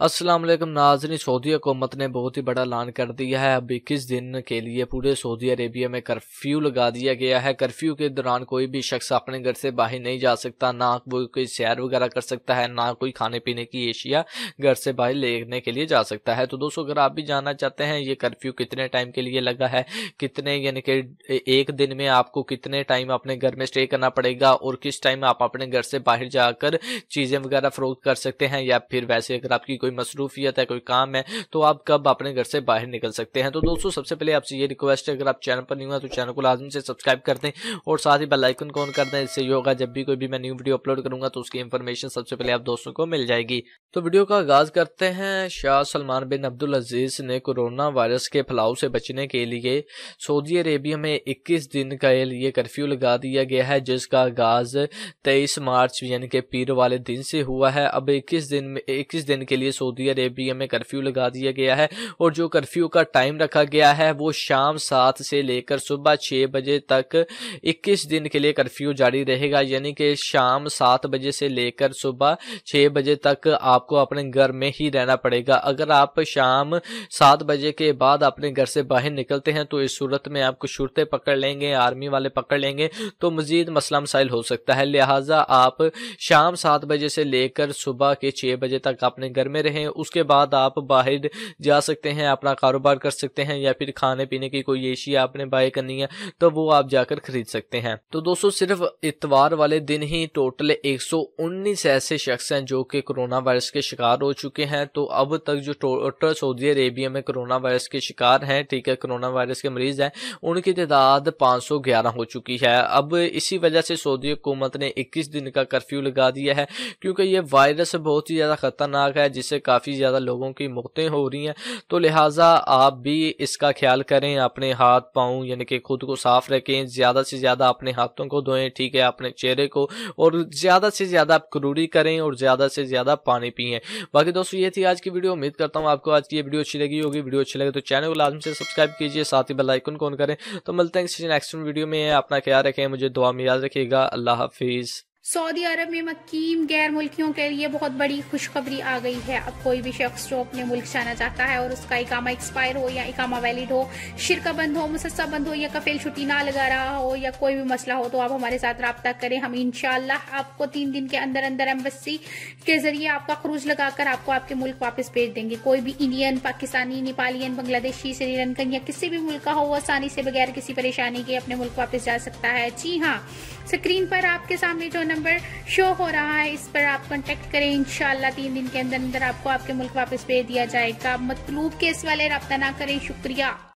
السلام علیکم، ناظرین، سعودی حکومت نے بہت ہی بڑا اعلان کر دیا ہے۔ اب اکیس دن کے لیے پورے سعودی عربیہ میں کرفیو لگا دیا گیا ہے۔ کرفیو کے دوران کوئی بھی شخص اپنے گھر سے باہر نہیں جا سکتا، نہ وہ کوئی سیر وغیرہ کر سکتا ہے، نہ کوئی کھانے پینے کی اشیاء گھر سے باہر لینے کے لیے جا سکتا ہے۔ تو دوستو، اگر آپ بھی جاننا چاہتے ہیں یہ کرفیو کتنے ٹائم کے لیے لگا ہے، کتنے یعنی کہ ایک دن میں آپ کو کتنے ٹائم اپنے گھر میں اسٹے کرنا پڑے گا اور کس ٹائم آپ اپنے گھر سے باہر جا کر چیزیں وغیرہ فروخت کر سکتے ہیں، یا پھر ویسے اگر آپ کی کوئی کوئی مصروفیت ہے، کوئی کام ہے، تو آپ کب اپنے گھر سے باہر نکل سکتے ہیں؟ تو دوستو، سب سے پہلے آپ سے یہ ریکویسٹ ہے، اگر آپ چینل پر نہیں ہوا تو چینل کو لازمی سے سبسکرائب کر دیں اور ساتھ ہی بیل آئیکن کو آن کر دیں، اس سے یہ ہوگا، جب بھی کوئی بھی میں نیو ویڈیو اپلوڈ کروں گا تو اس کی انفارمیشن سب سے پہلے آپ دوستوں کو مل جائے گی۔ تو ویڈیو کا آغاز کرتے ہیں، شاہ سلمان بن عبدالعزیز نے کورونا وائرس کے پھیلاؤ سے بچنے کے لیے سعودی عربیہ میں اکیس دن کا لیے کرفیو لگا دیا گیا ہے، جس کا آغاز تیئیس مارچ یعنی کہ پیر والے دن سے ہوا ہے۔ اب اکیس دن میں اکیس دن کے لیے سعودی عربیہ میں کرفیو لگا دیا گیا ہے اور جو کرفیو کا ٹائم رکھا گیا ہے وہ شام سات سے لے کر صبح چھ بجے تک اکیس دن کے لیے کرفیو جاری رہے گا۔ یعنی کہ شام سات بجے سے لے کر صبح چھ بجے تک آپ کو اپنے گھر میں ہی رہنا پڑے گا۔ اگر آپ شام سات بجے کے بعد اپنے گھر سے باہر نکلتے ہیں تو اس صورت میں آپ کو شرطے پکڑ لیں گے، آرمی والے پکڑ لیں گے تو مزید مسئلہ مسائل ہو سکتا ہے۔ لہٰذا آپ شام سات بجے سے لے کر صبح کے چھ بجے تک اپنے گھر میں رہیں اس کے بعد آپ باہر جا سکتے ہیں، اپنا کاروبار کر سکتے ہیں، یا پھر کھانے پینے کی کوئی ایشیا آپ نے بائی کرنی ہے، تو وہ آپ جا کر خرید سکتے ہیں۔ تو دوستو، صرف اتوار والے دن ہی ٹوٹل ایک سو انیس ایسے شخص ہیں جو کہ کرونا وائرس کے شکار ہو چکے ہیں۔ تو اب تک جو ٹوٹل سعودی عربیہ میں کرونا وائرس کے شکار ہیں، ٹھیک ہے، کرونا وائرس کے مریض ہیں، ان کی تعداد پانچ سو گیارہ ہو چکی ہے۔ اب اسی وجہ سے سعودی حکومت نے اکیس دن کا کرفیو لگا دیا ہے، کیونکہ یہ وائرس بہت ہی زیادہ خطرناک ہے، جس سے کافی زیادہ لوگوں کی موتیں ہو رہی ہیں۔ تو لہٰذا آپ بھی اس کا خیال کریں، اپنے ہاتھ پاؤں یعنی کہ خود کو صاف رکھیں، زیادہ سے زیادہ اپنے ہاتھوں کو دھوئیں، ٹھیک ہے، اپنے چہرے کو، اور زیادہ سے زیادہ آپ کریں اور زیادہ سے زیادہ پانی پئیں۔ باقی دوستو یہ تھی آج کی ویڈیو۔ امید کرتا ہوں آپ کو آج کی یہ ویڈیو اچھی لگی ہوگی۔ ویڈیو اچھی لگے تو چینل کو لازم سے سبسکرائب کیجیے ساتھ ہی بیل آئیکن کو آن کریں۔ تو ملتے ہیں کسی نیکسٹ ویڈیو میں۔ اپنا خیال رکھیں، مجھے دعا میں یاد رکھیے گا۔ اللہ حافظ۔ سعودی عرب میں مقیم غیر ملکیوں کے لیے بہت بڑی خوشخبری آ گئی ہے۔ اب کوئی بھی شخص جو اپنے ملک جانا چاہتا ہے اور اس کا اقامہ ایکسپائر ہو یا اقامہ ویلڈ ہو، شرکہ بند ہو مسسہ بند ہو یا کفیل چھٹی نہ لگا رہا ہو یا کوئی بھی مسئلہ ہو، تو آپ ہمارے ساتھ رابطہ کریں۔ ہم انشاءاللہ آپ کو تین دن کے اندر اندر ایمبسی کے ذریعے آپ کا خروج لگا کر آپ کو آپ کے ملک واپس بھیج دیں گے۔ کوئی بھی انڈین پاکستانی نیپالین بنگلہ دیشی سری لنکن یا کسی بھی ملک کا ہو، وہ آسانی سے بغیر کسی پریشانی کے اپنے ملک واپس جا سکتا ہے۔ جی ہاں سکرین پر آپ کے سامنے جو نمبر شو ہو رہا ہے، اس پر آپ کنٹیکٹ کریں۔ انشاءاللہ تین دن کے اندر اندر آپ کو آپ کے ملک واپس بھیج دیا جائے گا۔ مطلوب کیس والے رابطہ نہ کریں، شکریہ۔